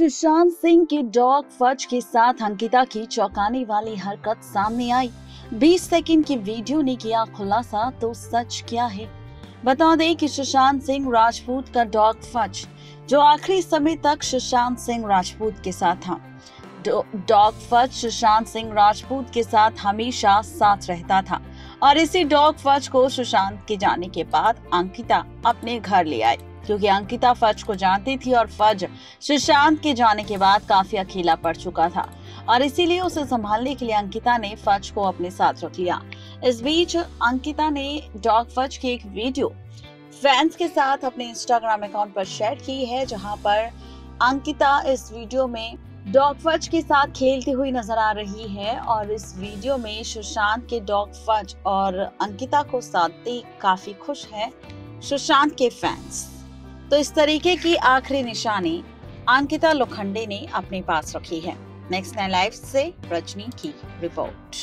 सुशांत सिंह के dog fudge के साथ अंकिता की चौंकाने वाली हरकत सामने आई। 20 सेकंड की वीडियो ने किया खुलासा तो सच क्या है? बता दें कि सुशांत सिंह राजपूत का डॉग फज जो आखिरी समय तक सुशांत सिंह राजपूत के साथ था। डॉग फज सुशांत सिंह राजपूत के साथ हमेशा साथ रहता था। और इसी डॉग फज को सुशांत के जाने के बाद अंकिता अपने घर ले आई। क्योंकि अंकिता फज को जानती थी और फज सुशांत के जाने के बाद काफ़ी अकेला पड़ चुका था। और इसीलिए उसे संभालने के लिए अंकिता ने फज को अपने साथ रख लिया। इस बीच अंकिता ने डॉग फज की एक वीडियो फैंस के साथ अपने इंस्टाग्राम अकाउंट पर शेयर की है, जहाँ पर अंकिता इस वीडियो में डॉग फज के साथ खेलती हुई नज़र आ रही है और इस वीडियो में सुशांत के डॉग फज और अंकिता को साथ देख काफ़ी खुश है सुशांत के फैंस तो इस तरीके की आखिरी निशानी अंकिता लोखंडे ने अपने पास रखी है। नेक्स्ट नाइन लाइफ से रजनी की रिपोर्ट